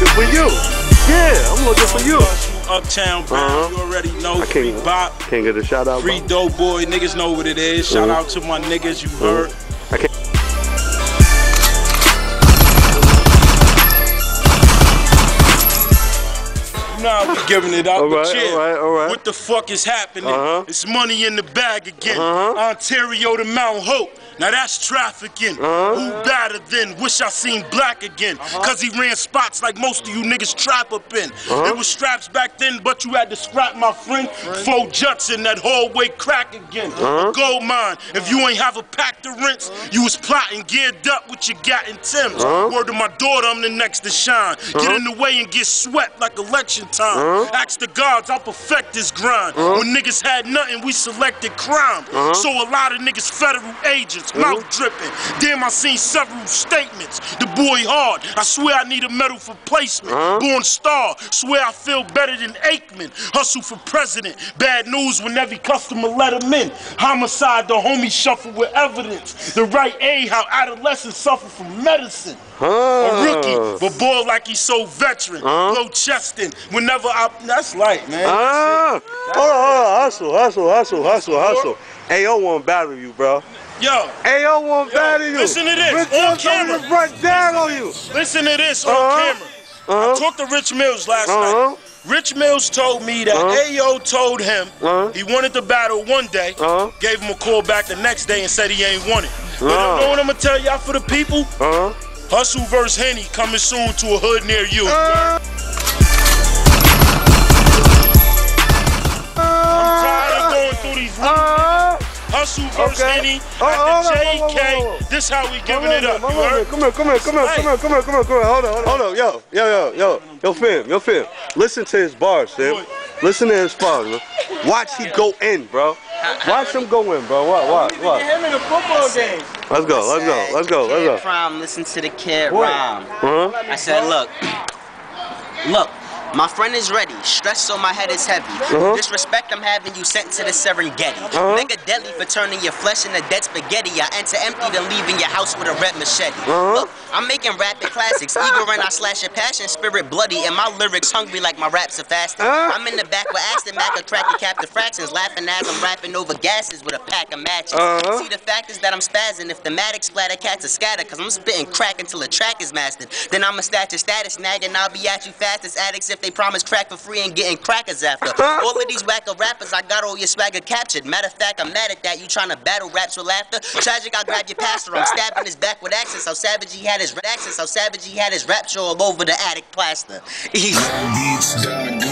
looking for you. Yeah, I'm looking for you. Uptown Brown, uh -huh. you already know. I can't, Bop. Can't get a shout out. Free Dope Boy, niggas know what it is. Shout mm -hmm. out to my niggas, you mm -hmm. heard. Uh-huh. Giving it out. All right, yeah, all right, all right. What the fuck is happening? Uh-huh. It's money in the bag again. Uh-huh. Ontario to Mount Hope. Now that's trafficking. Uh-huh. Who better than wish I seen black again? Cause he ran spots like most of you niggas trap up in. Uh-huh. It was straps back then, but you had to scrap my friend. Flo Judson, that hallway crack again. Uh-huh. A gold mine. If you ain't have a pack to rinse, you was plotting geared up with your gat and Tim's. Uh-huh. Word to my daughter, I'm the next to shine. Get in the way and get swept like election time. Uh-huh. Ask the gods, I'll perfect this grind. When niggas had nothing, we selected crime. Uh-huh. So a lot of niggas federal agents, mouth dripping. Damn, I seen several statements. The boy hard. I swear I need a medal for placement. Uh-huh. Born star. Swear I feel better than Aikman. Hustle for president. Bad news when every customer let him in. Homicide, the homie shuffle with evidence. The right A, how adolescents suffer from medicine. A rookie, but ball like he's so veteran. Uh-huh. Blow chesting. Whenever I, that's light, man. Ah, hold on, hold on, hustle, hustle, hustle, hustle, hustle. AO won't battle you, bro. Yo, AO won't Yo, battle you. listen to this, Rich on camera. gonna run down on you. listen to this on Uh-huh. camera. Uh-huh. I talked to Rich Mills last Uh-huh. night. Rich Mills told me that Uh-huh. AO told him Uh-huh. he wanted to battle one day, Uh-huh. gave him a call back the next day and said he ain't want it. But Uh-huh. you know what I'm gonna tell y'all for the people? Uh-huh. Hustle versus Henny coming soon to a hood near you. Uh, I'm tired of going through these uh, Hustle versus Okay. Henny Oh, at the on, whoa, whoa, JK. This how we giving it up. come You heard? Come here, come here, come here, come here, come here, come here, come here. Hold on, hold on, hold on. Yo, yo, yo, yo, yo, fam, yo, fam. Listen to his bars, fam. Listen to his bars, man. Watch he go in, bro. Watch him go in, bro. What, what, what? him in a football game. Let's go, let's go, let's go, let's Kid go. Prime, listen to the kid What? rhyme. Uh-huh. I said, look, look, my friend is ready. Stress so my head is heavy. Uh-huh. Disrespect I'm having you sent to the Serengeti. Uh-huh. Nigga deadly for turning your flesh into dead spaghetti. I enter empty then leaving your house with a red machete. Uh-huh. Look, I'm making rapid classics. Eager and I slash your passion, spirit bloody, and my lyrics hungry like my raps are fasting. Uh-huh. I'm in the back with Aston Mac, a cracker cap the fractions, laughing as I'm rapping over gases with a pack of matches. Uh-huh. See, the fact is that I'm spazzing. If the matic splatter cats are scatter, cause I'm spitting crack until the track is mastered. Then I'ma stat your status nagging. I'll be at you fast as addicts if they promise crack for free and getting crackers after. All of these whacker rappers, I got all your swagger captured. Matter of fact, I'm mad at that. You trying to battle raps with laughter? Tragic, I'll grab your pastor. I'm stabbing his back with accents. How savage he had his accents. How savage he had his rapture all over the attic plaster. Easy. Beats.com.